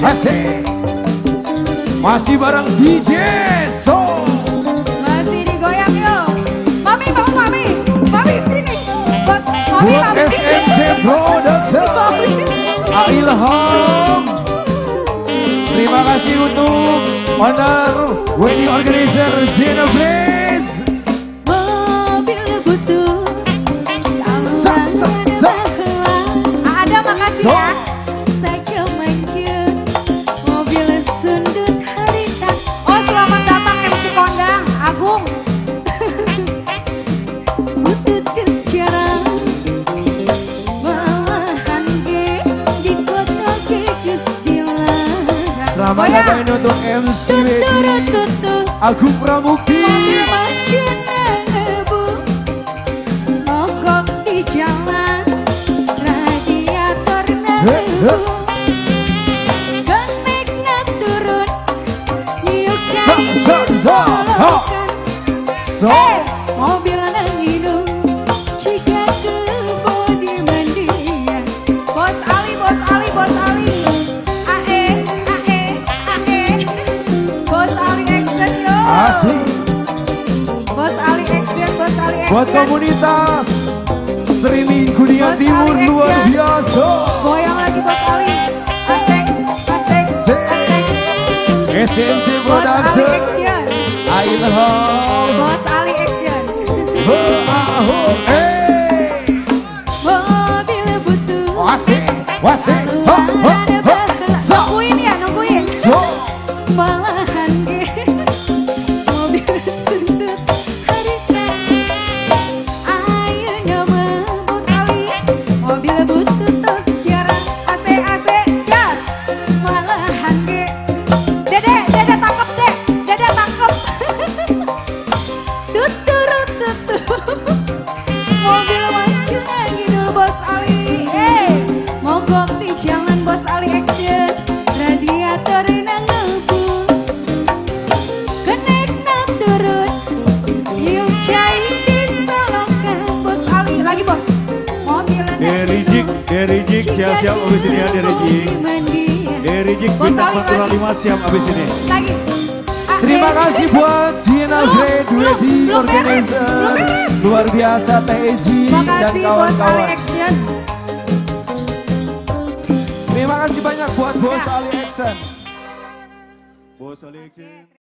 Asik Masih bareng DJ So Masih digoyang yuk. Mami mau mami. Mami sini. Bos, mami Buat mami. SMC Production Mami. Ilham Terima kasih untuk Owner Wedding Organizer Blade Mobil butuh Sa, sa, sa. Ada makasih ya. Selamat Goyang. datang ini untuk MC Tuturututu Agung ngebu Mogok di jalan Radiator heh. ngebu Kenek turun sa, ha. So Mobil yo. Asik Bos Ali Action, Bos Ali Action. Buat komunitas Streaming Kuningan Timur Ali luar Action. biasa Goyang lagi Bos Ali. Asik, asik, Asik. SMC Production Action. Ilham Bos Ali Action. Aho eh dari Jik siap-siap abis ini ya dari Jik. Dari Jik Bos bintang Ali, Pantura lagi. 5 siap abis ini. Lagi. Terima kasih buat Gina Fred beres, Organizer. Luar biasa Teji dan Ali kawan-kawan Action. Terima kasih banyak buat Bos Ali Action Bos Alexis.